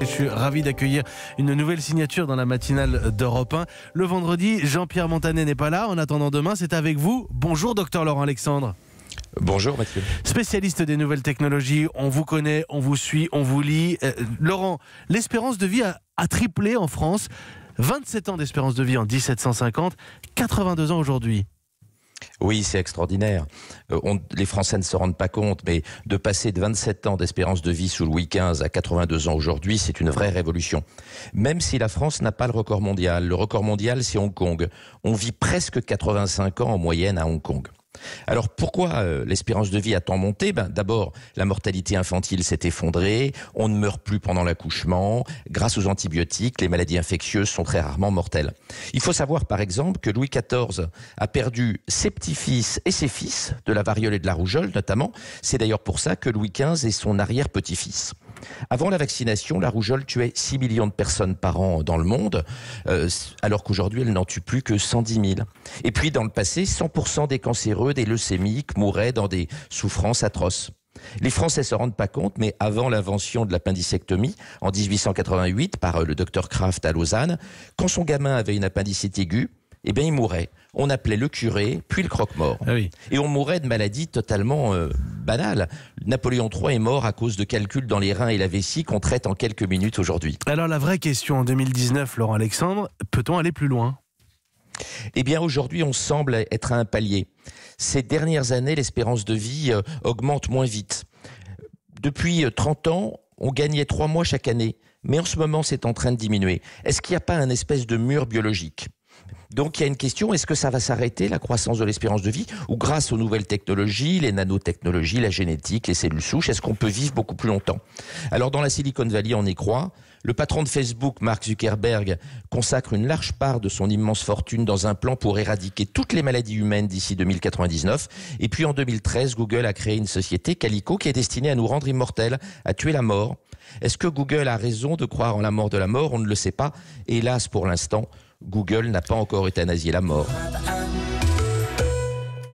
Je suis ravi d'accueillir une nouvelle signature dans la matinale d'Europe 1. Le vendredi, Jean-Pierre Montanet n'est pas là. En attendant demain, c'est avec vous. Bonjour, docteur Laurent Alexandre. Bonjour Mathieu. Spécialiste des nouvelles technologies, on vous connaît, on vous suit, on vous lit. Euh, Laurent, l'espérance de vie a, a triplé en France. 27 ans d'espérance de vie en 1750, 82 ans aujourd'hui. Oui, c'est extraordinaire. Euh, les Français ne se rendent pas compte, mais de passer de 27 ans d'espérance de vie sous Louis XV à 82 ans aujourd'hui, c'est une vraie révolution. Même si la France n'a pas le record mondial. Le record mondial, c'est Hong Kong. On vit presque 85 ans en moyenne à Hong Kong. Alors pourquoi euh, l'espérance de vie a tant monté? Ben, D'abord, la mortalité infantile s'est effondrée, on ne meurt plus pendant l'accouchement, grâce aux antibiotiques, les maladies infectieuses sont très rarement mortelles. Il faut savoir par exemple que Louis XIV a perdu ses petits-fils et ses fils, de la variole et de la rougeole notamment. C'est d'ailleurs pour ça que Louis XV est son arrière-petit-fils. Avant la vaccination, la rougeole tuait 6 millions de personnes par an dans le monde, euh, alors qu'aujourd'hui elle n'en tue plus que 110 000. Et puis dans le passé, 100% des cancéreux, des leucémiques mouraient dans des souffrances atroces. Les Français se rendent pas compte, mais avant l'invention de l'appendicectomie, en 1888, par le docteur Kraft à Lausanne, quand son gamin avait une appendicite aiguë, eh bien il mourait. On appelait le curé, puis le croque-mort. Ah oui. Et on mourait de maladies totalement euh, banales. Napoléon III est mort à cause de calculs dans les reins et la vessie qu'on traite en quelques minutes aujourd'hui. Alors la vraie question en 2019, Laurent Alexandre, peut-on aller plus loin? Eh bien, aujourd'hui, on semble être à un palier. Ces dernières années, l'espérance de vie euh, augmente moins vite. Depuis euh, 30 ans, on gagnait trois mois chaque année. Mais en ce moment, c'est en train de diminuer. Est-ce qu'il n'y a pas un espèce de mur biologique? Donc il y a une question, est-ce que ça va s'arrêter, la croissance de l'espérance de vie Ou grâce aux nouvelles technologies, les nanotechnologies, la génétique, les cellules souches, est-ce qu'on peut vivre beaucoup plus longtemps? Alors dans la Silicon Valley, on y croit. Le patron de Facebook, Mark Zuckerberg, consacre une large part de son immense fortune dans un plan pour éradiquer toutes les maladies humaines d'ici 2099. Et puis en 2013, Google a créé une société, Calico, qui est destinée à nous rendre immortels, à tuer la mort. Est-ce que Google a raison de croire en la mort de la mort? On ne le sait pas. Hélas, pour l'instant, Google n'a pas encore euthanasié la mort.